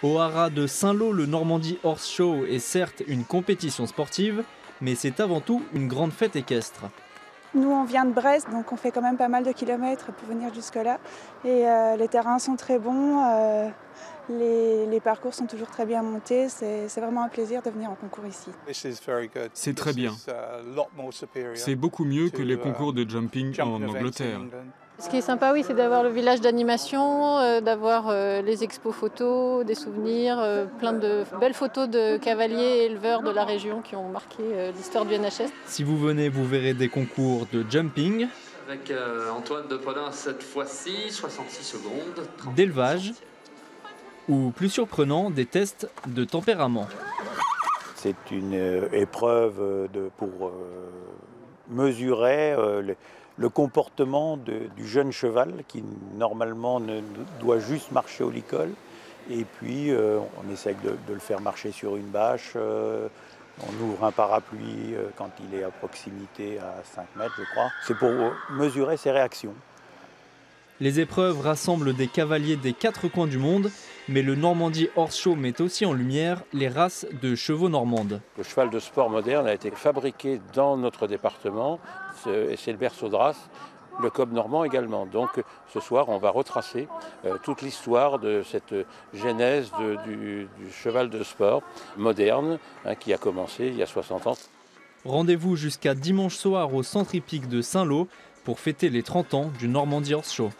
Au haras de Saint-Lô, le Normandie Horse Show est certes une compétition sportive, mais c'est avant tout une grande fête équestre. Nous, on vient de Brest, donc on fait quand même pas mal de kilomètres pour venir jusque-là. Et euh, les terrains sont très bons, euh, les, les parcours sont toujours très bien montés. C'est c'est vraiment un plaisir de venir en concours ici. C'est très bien. C'est beaucoup mieux que les concours de jumping en Angleterre. Ce qui est sympa, oui, c'est d'avoir le village d'animation, euh, d'avoir euh, les expos photos, des souvenirs, euh, plein de belles photos de cavaliers et éleveurs de la région qui ont marqué euh, l'histoire du NHS. Si vous venez, vous verrez des concours de jumping, Avec euh, Antoine de Paulin cette fois-ci, 66 secondes. 30 d'élevage ou plus surprenant, des tests de tempérament. C'est une euh, épreuve de, pour mesurer euh, le, comportement du jeune cheval qui normalement doit juste marcher au licol. Et puis euh, on essaie de, de le faire marcher sur une bâche. euh, on ouvre un parapluie quand il est à proximité à 5 mètres, je crois. C'est pour mesurer ses réactions. Les épreuves rassemblent des cavaliers des quatre coins du monde, mais le Normandie Horse Show met aussi en lumière les races de chevaux normandes. Le cheval de sport moderne a été fabriqué dans notre département et c'est le berceau de race, le cob normand également. Donc ce soir, on va retracer euh, toute l'histoire de cette genèse de- du, du cheval de sport moderne hein, qui a commencé il y a 60 ans. Rendez-vous jusqu'à dimanche soir au centre hippique de Saint-Lô pour fêter les 30 ans du Normandie Horse Show.